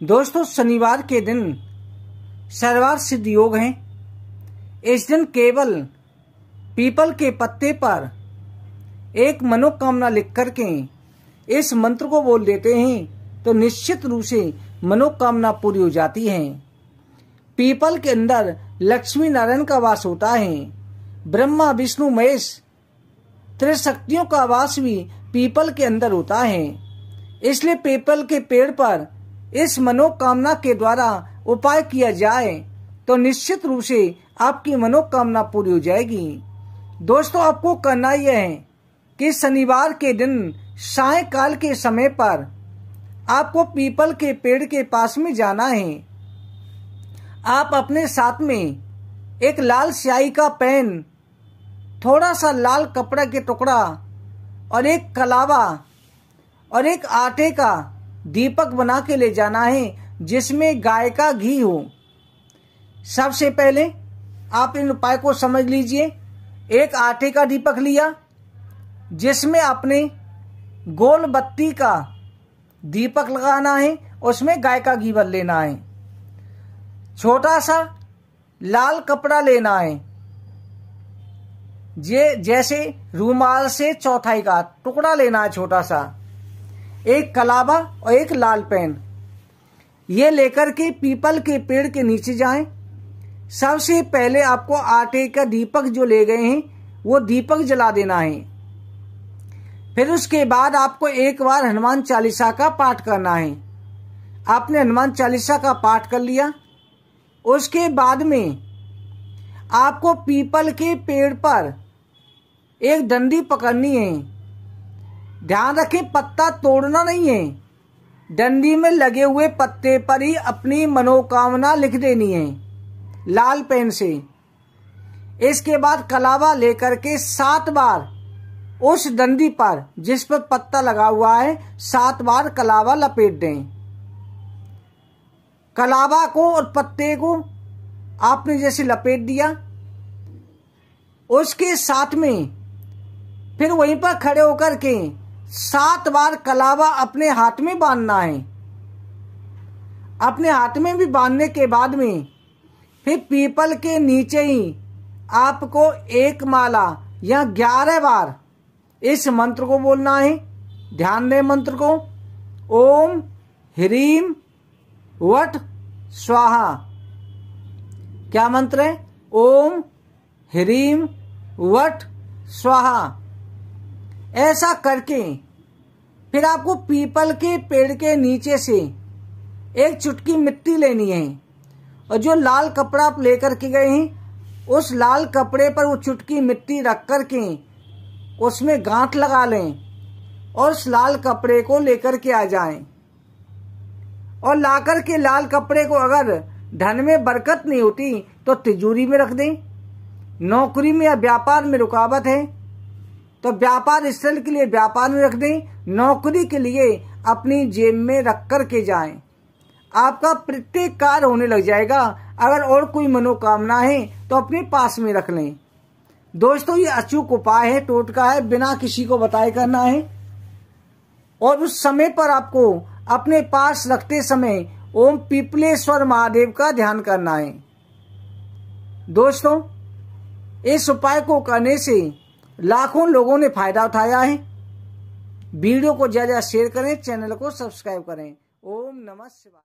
दोस्तों, शनिवार के दिन सर्वार सिद्ध योग है। इस दिन केवल पीपल के पत्ते पर एक मनोकामना लिख करके इस मंत्र को बोल देते हैं तो निश्चित रूप से मनोकामना पूरी हो जाती है। पीपल के अंदर लक्ष्मी नारायण का वास होता है, ब्रह्मा, विष्णु, महेश, त्रिशक्तियों का वास भी पीपल के अंदर होता है। इसलिए पीपल के पेड़ पर इस मनोकामना के द्वारा उपाय किया जाए तो निश्चित रूप से आपकी मनोकामना पूरी हो जाएगी। दोस्तों, आपको करना यह है कि शनिवार के दिन सायकाल के समय पर आपको पीपल के पेड़ के पास में जाना है। आप अपने साथ में एक लाल स्याही का पेन, थोड़ा सा लाल कपड़ा के टुकड़ा और एक कलावा और एक आटे का दीपक बना के ले जाना है, जिसमें गाय का घी हो। सबसे पहले आप इन उपाय को समझ लीजिए। एक आटे का दीपक लिया, जिसमें आपने गोल बत्ती का दीपक लगाना है, उसमें गाय का घी भर लेना है। छोटा सा लाल कपड़ा लेना है, जे, जैसे रूमाल से चौथाई का टुकड़ा लेना है छोटा सा। एक कलाबा और एक लाल पेन। ये लेकर के पीपल के पेड़ के नीचे जाएँ। सबसे पहले आपको आटे का दीपक जो ले गए हैं, वो दीपक जला देना है। फिर उसके बाद आपको एक बार हनुमान चालीसा का पाठ करना है। आपने हनुमान चालीसा का पाठ कर लिया। उसके बाद में आपको पीपल के पेड़ पर एक डंडी पकड़नी है। ध्यान रखें, पत्ता तोड़ना नहीं है। डंडी में लगे हुए पत्ते पर ही अपनी मनोकामना लिख देनी है, लाल पेन से। इसके बाद कलावा लेकर के सात बार उस डंडी पर, जिस पर पत्ता लगा हुआ है, सात बार कलावा लपेट दें। कलावा को और पत्ते को आपने जैसे लपेट दिया, उसके साथ में फिर वहीं पर खड़े होकर के सात बार कलावा अपने हाथ में बांधना है। अपने हाथ में भी बांधने के बाद में फिर पीपल के नीचे ही आपको एक माला या ग्यारह बार इस मंत्र को बोलना है। ध्यान दें मंत्र को। ओम ह्रीम वट स्वाहा। क्या मंत्र है? ओम ह्रीम वट स्वाहा। ऐसा करके, फिर आपको पीपल के पेड़ के नीचे से एक चुटकी मिट्टी लेनी है। और जो लाल कपड़ा आप लेकर के गए हैं, उस लाल कपड़े पर वो चुटकी मिट्टी रख कर के उसमें गांठ लगा लें और उस लाल कपड़े को लेकर के आ जाएँ। और लाकर के लाल कपड़े को अगर धन में बरकत नहीं होती तो तिजोरी में रख दें। नौकरी में या व्यापार में रुकावट है तो व्यापार स्थल के लिए व्यापार में रख दें, नौकरी के लिए अपनी जेब में रख कर के जाए। आपका प्रत्येक कार्य होने लग जाएगा। अगर और कोई मनोकामना है तो अपने पास में रख लें। दोस्तों, ये अचूक उपाय है टोटका है, बिना किसी को बताए करना है। और उस समय पर आपको अपने पास रखते समय ओम पिपलेश्वर महादेव का ध्यान करना है। दोस्तों, इस उपाय को करने से लाखों लोगों ने फ़ायदा उठाया है। वीडियो को ज़्यादा शेयर करें, चैनल को सब्सक्राइब करें। ओम नमः शिवाय।